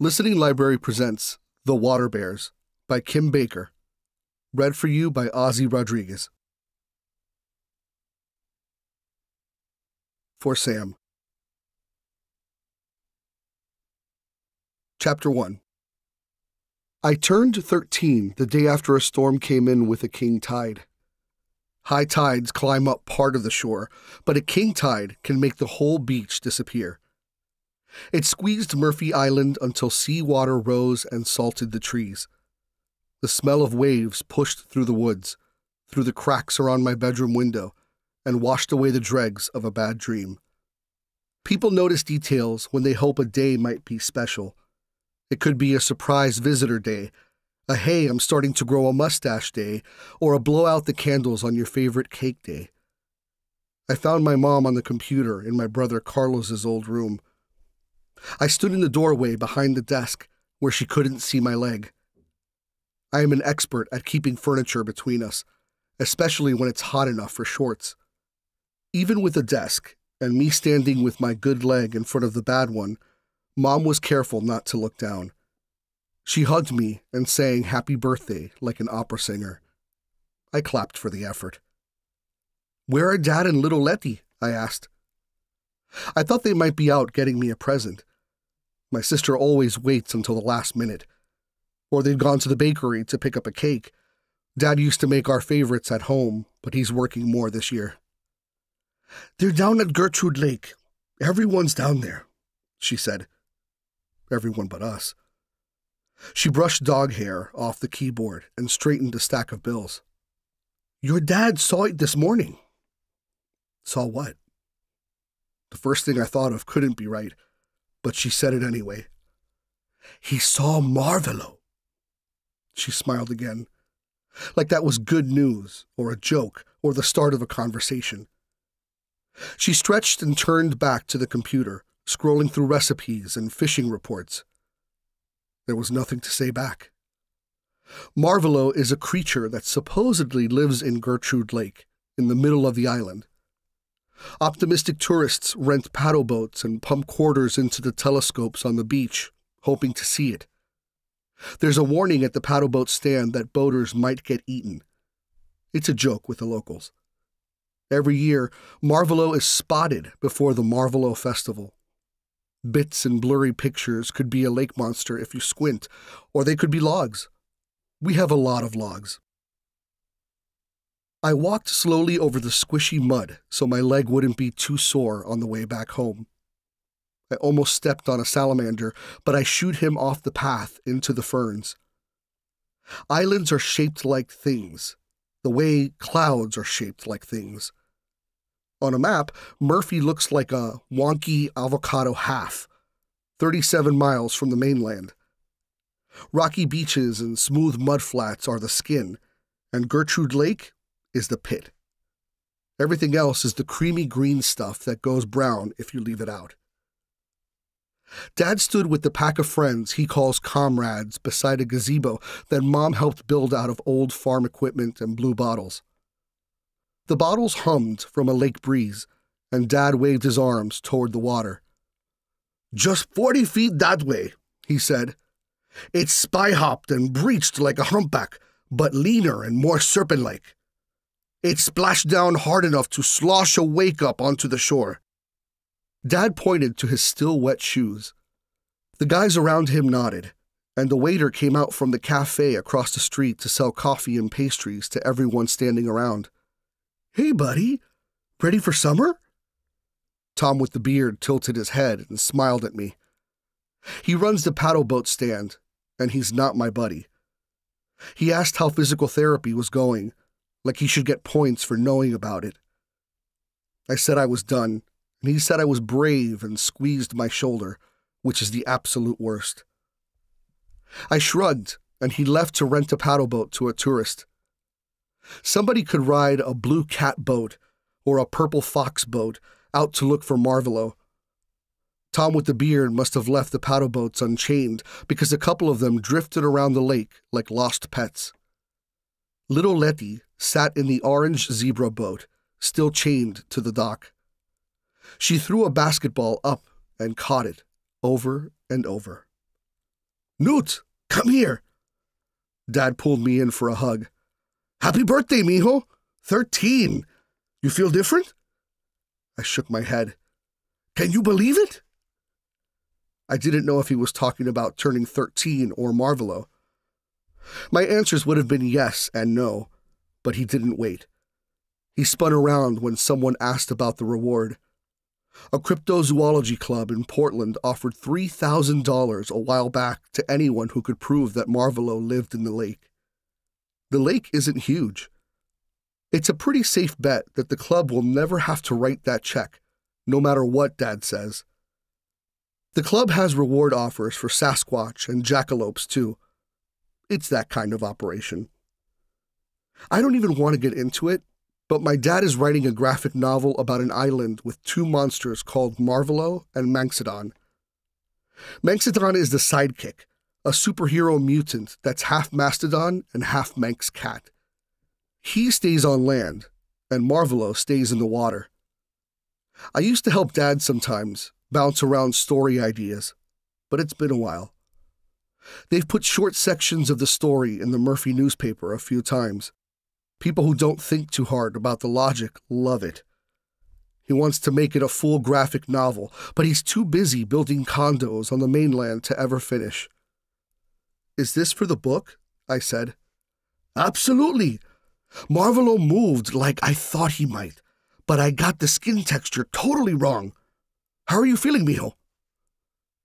Listening Library presents The Water Bears by Kim Baker. Read for you by Ozzie Rodriguez. For Sam. Chapter 1 I turned 13 the day after a storm came in with a king tide. High tides climb up part of the shore, but a king tide can make the whole beach disappear. It squeezed Murphy Island until sea water rose and salted the trees. The smell of waves pushed through the woods, through the cracks around my bedroom window, and washed away the dregs of a bad dream. People notice details when they hope a day might be special. It could be a surprise visitor day, a hey, I'm starting to grow a mustache day, or a blow out the candles on your favorite cake day. I found my mom on the computer in my brother Carlos's old room. I stood in the doorway behind the desk where she couldn't see my leg. I am an expert at keeping furniture between us, especially when it's hot enough for shorts. Even with a desk and me standing with my good leg in front of the bad one, Mom was careful not to look down. She hugged me and sang Happy Birthday like an opera singer. I clapped for the effort. Where are Dad and little Letty? I asked. I thought they might be out getting me a present. My sister always waits until the last minute. Or they'd gone to the bakery to pick up a cake. Dad used to make our favorites at home, but he's working more this year. They're down at Gertrude Lake. Everyone's down there, she said. Everyone but us. She brushed dog hair off the keyboard and straightened a stack of bills. Your dad saw it this morning. Saw what? The first thing I thought of couldn't be right, but she said it anyway. He saw Marvolo. She smiled again, like that was good news, or a joke, or the start of a conversation. She stretched and turned back to the computer, scrolling through recipes and fishing reports. There was nothing to say back. Marvolo is a creature that supposedly lives in Gertrude Lake, in the middle of the island. Optimistic tourists rent paddle boats and pump quarters into the telescopes on the beach, hoping to see it. There's a warning at the paddle boat stand that boaters might get eaten. It's a joke with the locals. Every year, Marvelo is spotted before the Marvelo Festival. Bits and blurry pictures could be a lake monster if you squint, or they could be logs. We have a lot of logs. I walked slowly over the squishy mud so my leg wouldn't be too sore on the way back home. I almost stepped on a salamander, but I shooed him off the path into the ferns. Islands are shaped like things, the way clouds are shaped like things. On a map, Murphy looks like a wonky avocado half, 37 miles from the mainland. Rocky beaches and smooth mud flats are the skin, and Gertrude Lake is the pit. Everything else is the creamy green stuff that goes brown if you leave it out. Dad stood with the pack of friends he calls comrades beside a gazebo that Mom helped build out of old farm equipment and blue bottles. The bottles hummed from a lake breeze, and Dad waved his arms toward the water. Just forty feet that way, he said. It's spy hopped and breached like a humpback, but leaner and more serpent like. It splashed down hard enough to slosh a wake up onto the shore. Dad pointed to his still wet shoes. The guys around him nodded, and the waiter came out from the cafe across the street to sell coffee and pastries to everyone standing around. Hey, buddy, ready for summer? Tom with the beard tilted his head and smiled at me. He runs the paddle boat stand, and he's not my buddy. He asked how physical therapy was going, like he should get points for knowing about it. I said I was done, and he said I was brave and squeezed my shoulder, which is the absolute worst. I shrugged, and he left to rent a paddle boat to a tourist. Somebody could ride a blue cat boat or a purple fox boat out to look for Marvolo. Tom with the beard must have left the paddle boats unchained because a couple of them drifted around the lake like lost pets. Little Letty sat in the orange zebra boat, still chained to the dock. She threw a basketball up and caught it over and over. Newt, come here. Dad pulled me in for a hug. Happy birthday, mijo. Thirteen. You feel different? I shook my head. Can you believe it? I didn't know if he was talking about turning 13 or Marvolo. My answers would have been yes and no, but he didn't wait. He spun around when someone asked about the reward. A cryptozoology club in Portland offered $3,000 a while back to anyone who could prove that Marvolo lived in the lake. The lake isn't huge. It's a pretty safe bet that the club will never have to write that check, no matter what Dad says. The club has reward offers for Sasquatch and jackalopes, too. It's that kind of operation. I don't even want to get into it, but my dad is writing a graphic novel about an island with two monsters called Marvelo and Manxodon. Manxodon is the sidekick, a superhero mutant that's half mastodon and half Manx cat. He stays on land, and Marvelo stays in the water. I used to help Dad sometimes, bounce around story ideas, but it's been a while. They've put short sections of the story in the Murphy newspaper a few times. People who don't think too hard about the logic love it. He wants to make it a full graphic novel, but he's too busy building condos on the mainland to ever finish. Is this for the book? I said. Absolutely. Marvolo moved like I thought he might, but I got the skin texture totally wrong. How are you feeling, mijo?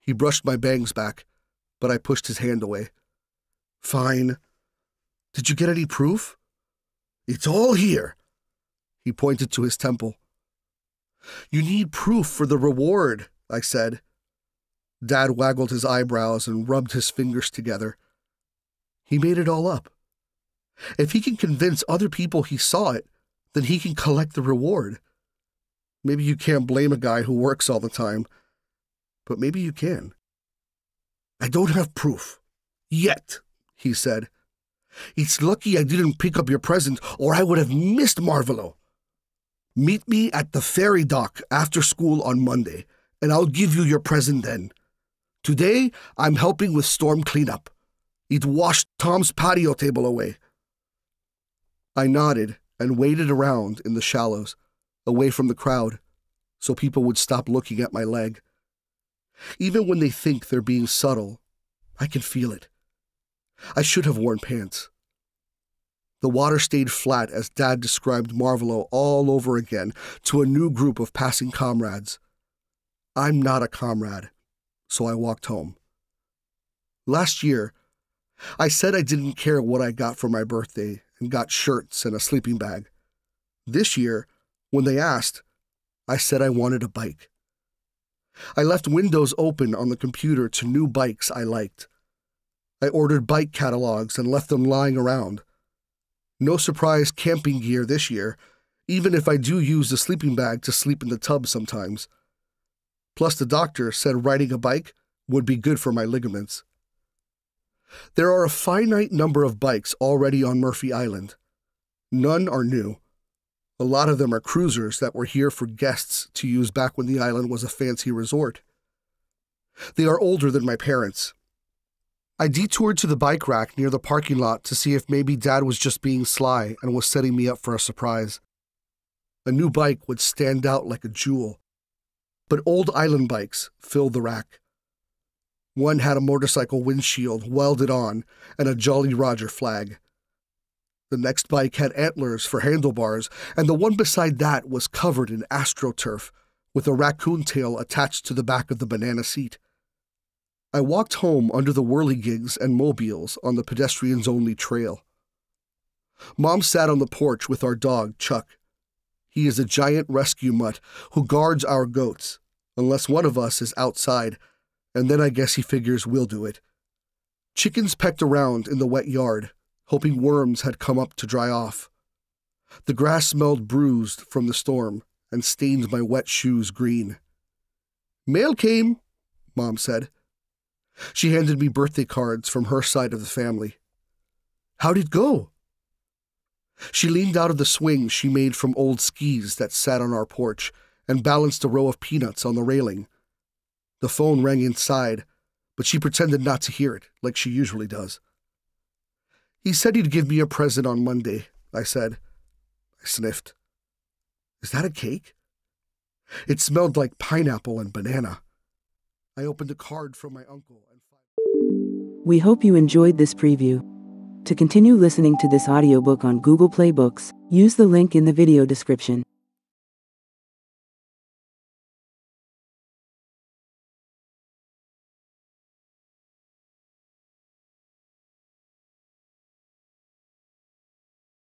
He brushed my bangs back, but I pushed his hand away. Fine. Did you get any proof? It's all here. He pointed to his temple. You need proof for the reward, I said. Dad waggled his eyebrows and rubbed his fingers together. He made it all up. If he can convince other people he saw it, then he can collect the reward. Maybe you can't blame a guy who works all the time, but maybe you can. I don't have proof. Yet, he said. It's lucky I didn't pick up your present, or I would have missed Marvolo. Meet me at the ferry dock after school on Monday, and I'll give you your present then. Today, I'm helping with storm cleanup. It washed Tom's patio table away. I nodded and waded around in the shallows, away from the crowd, so people would stop looking at my leg. Even when they think they're being subtle, I can feel it. I should have worn pants. The water stayed flat as Dad described Marvolo all over again to a new group of passing comrades. I'm not a comrade, so I walked home. Last year, I said I didn't care what I got for my birthday and got shirts and a sleeping bag. This year, when they asked, I said I wanted a bike. I left windows open on the computer to new bikes I liked. I ordered bike catalogs and left them lying around. No surprise camping gear this year, even if I do use the sleeping bag to sleep in the tub sometimes. Plus, the doctor said riding a bike would be good for my ligaments. There are a finite number of bikes already on Murphy Island. None are new. A lot of them are cruisers that were here for guests to use back when the island was a fancy resort. They are older than my parents. I detoured to the bike rack near the parking lot to see if maybe Dad was just being sly and was setting me up for a surprise. A new bike would stand out like a jewel, but old island bikes filled the rack. One had a motorcycle windshield welded on and a Jolly Roger flag. The next bike had antlers for handlebars, and the one beside that was covered in astroturf, with a raccoon tail attached to the back of the banana seat. I walked home under the whirligigs and mobiles on the pedestrians only trail. Mom sat on the porch with our dog, Chuck. He is a giant rescue mutt who guards our goats, unless one of us is outside and then I guess he figures we'll do it. Chickens pecked around in the wet yard, hoping worms had come up to dry off. The grass smelled bruised from the storm and stained my wet shoes green. Mail came, Mom said. She handed me birthday cards from her side of the family. How'd it go? She leaned out of the swing she made from old skis that sat on our porch and balanced a row of peanuts on the railing the phone rang inside, but she pretended not to hear it, like she usually does. He said he'd give me a present on Monday, I said. I sniffed. Is that a cake? It smelled like pineapple and banana. I opened a card from my uncle and. We hope you enjoyed this preview. To continue listening to this audiobook on Google Play Books, use the link in the video description.